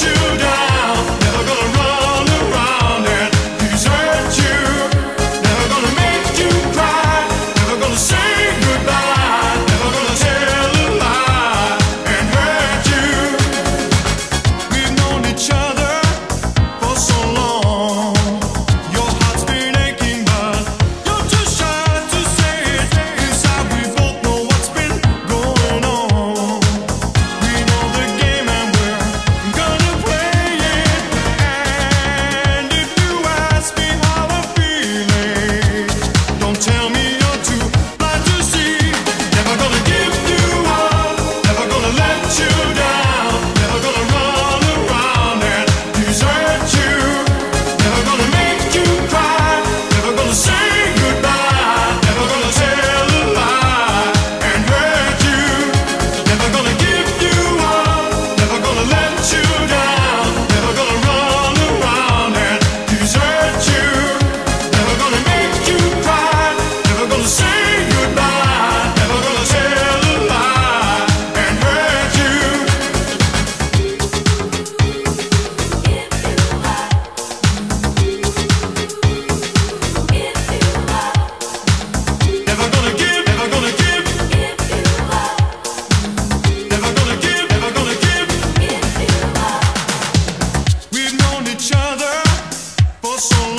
you done? soon.